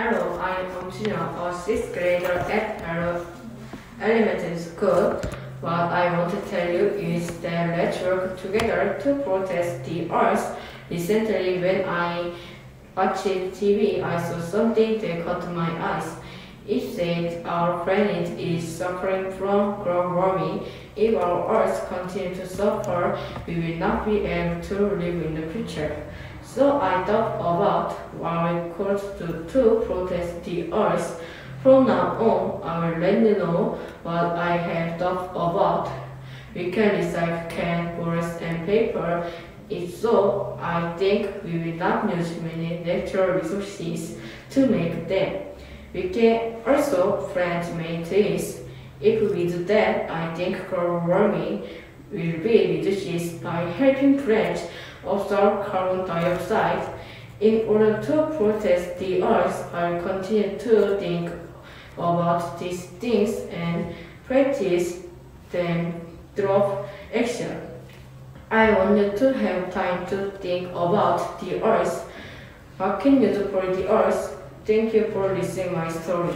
Juna, a sixth grader at ele- elementary school. What I want to tell you is that let's work together to protest the earth. Recently, when I watched TV, I saw something that caught my eyes. It said our planet is suffering from global warming. If our Earth continues to suffer, we will not be able to live in the future. So I thought about we could do to protect the Earth. From now on, I will let you know what I have thought about. We can recycle can, bottles, and paper. If so, I think we will not use many natural resources to make them. We can also plant many trees. If we do that, I think global warming will be reduced by helping plants absorb carbon dioxide. In order to protect the earth, I continue to think about these things and practice them through action. I wanted to have time to think about the earth. What can you do for the earth? Thank you for listening my story.